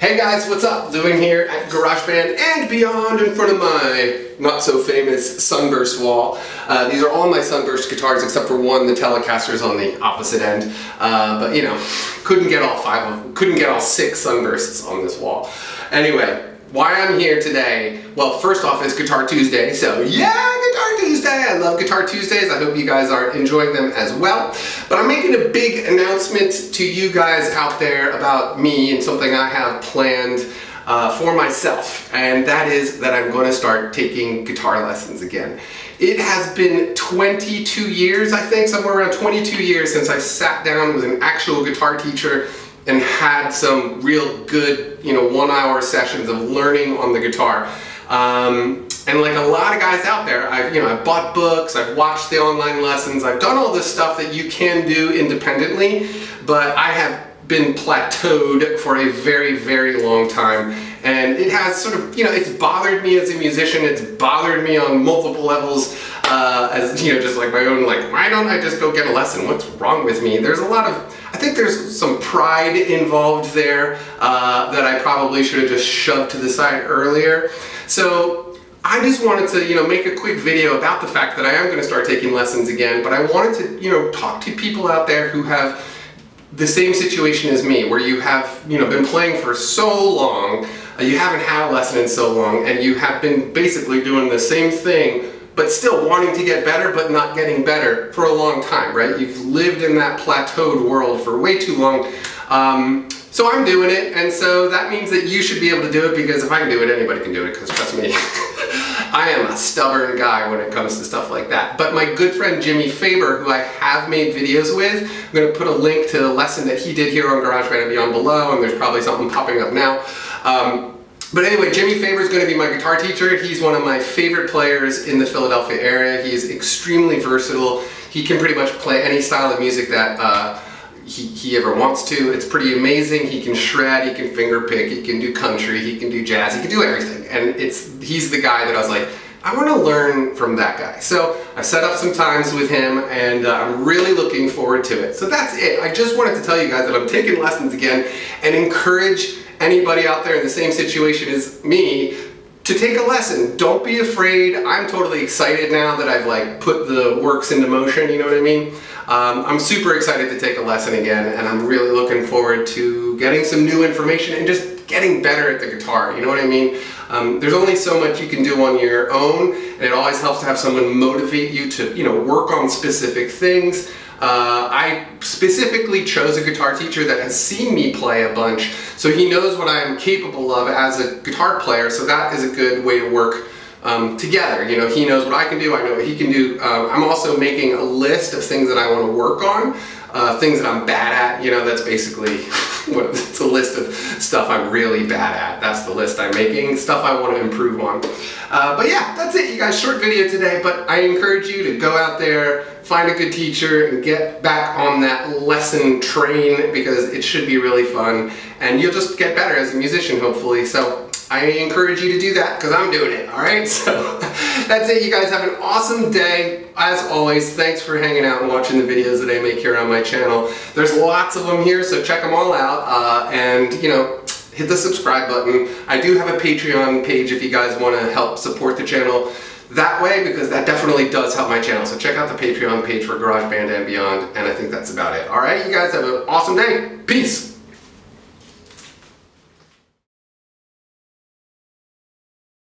Hey guys, what's up? Doing here at GarageBand and beyond in front of my not so famous Sunburst wall. Uh, these are all my Sunburst guitars except for one, the Telecaster's on the opposite end. Uh, but you know, couldn't get all five of, couldn't get all six Sunbursts on this wall. Anyway, why I'm here today, well, first off, it's Guitar Tuesday, so yeah, Guitar Tuesday! I love Guitar Tuesdays. I hope you guys are enjoying them as well. But I'm making a big announcement to you guys out there about me and something I have planned uh, for myself, and that is that I'm going to start taking guitar lessons again. It has been 22 years, I think, somewhere around 22 years since I sat down with an actual guitar teacher and had some real good, you know, one hour sessions of learning on the guitar. Um, and like a lot of guys out there, I've, you know, I've bought books, I've watched the online lessons, I've done all this stuff that you can do independently, but I have been plateaued for a very, very long time. And it has sort of, you know, it's bothered me as a musician, it's bothered me on multiple levels, uh, as, you know, just like my own, like, why don't I just go get a lesson? What's wrong with me? There's a lot of, I think there's some pride involved there uh, that I probably should have just shoved to the side earlier. So I just wanted to, you know, make a quick video about the fact that I am going to start taking lessons again, but I wanted to, you know, talk to people out there who have the same situation as me, where you have, you know, been playing for so long, uh, you haven't had a lesson in so long, and you have been basically doing the same thing but still wanting to get better but not getting better for a long time, right? You've lived in that plateaued world for way too long. Um, so I'm doing it, and so that means that you should be able to do it because if I can do it, anybody can do it, because trust me, I am a stubborn guy when it comes to stuff like that. But my good friend Jimmy Faber, who I have made videos with, I'm going to put a link to the lesson that he did here on GarageBand and Beyond below, and there's probably something popping up now. Um, but anyway, Jimmy Faber is going to be my guitar teacher. He's one of my favorite players in the Philadelphia area. He is extremely versatile. He can pretty much play any style of music that uh, he, he ever wants to. It's pretty amazing. He can shred, he can finger pick, he can do country, he can do jazz, he can do everything. And it's he's the guy that I was like, I want to learn from that guy. So I've set up some times with him and uh, I'm really looking forward to it. So that's it. I just wanted to tell you guys that I'm taking lessons again and encourage anybody out there in the same situation as me to take a lesson. Don't be afraid. I'm totally excited now that I've like put the works into motion, you know what I mean? Um, I'm super excited to take a lesson again and I'm really looking forward to getting some new information and just getting better at the guitar, you know what I mean? Um, there's only so much you can do on your own and it always helps to have someone motivate you to, you know, work on specific things. Uh, I specifically chose a guitar teacher that has seen me play a bunch, so he knows what I am capable of as a guitar player, so that is a good way to work um, together. You know, he knows what I can do, I know what he can do. Um, I'm also making a list of things that I want to work on, uh, things that I'm bad at, you know, that's basically what, it's a list of stuff I'm really bad at. That's the list I'm making, stuff I want to improve on. Uh, but yeah, that's it, you guys. Short video today, but I encourage you to go out there, find a good teacher, and get back on that lesson train because it should be really fun. And you'll just get better as a musician, hopefully. So I encourage you to do that because I'm doing it, all right? So that's it. You guys have an awesome day. As always, thanks for hanging out and watching the videos that I make here on my channel. There's lots of them here, so check them all out. Uh, and, you know, hit the subscribe button. I do have a Patreon page if you guys want to help support the channel that way because that definitely does help my channel. So check out the Patreon page for GarageBand and beyond, and I think that's about it. All right, you guys have an awesome day. Peace.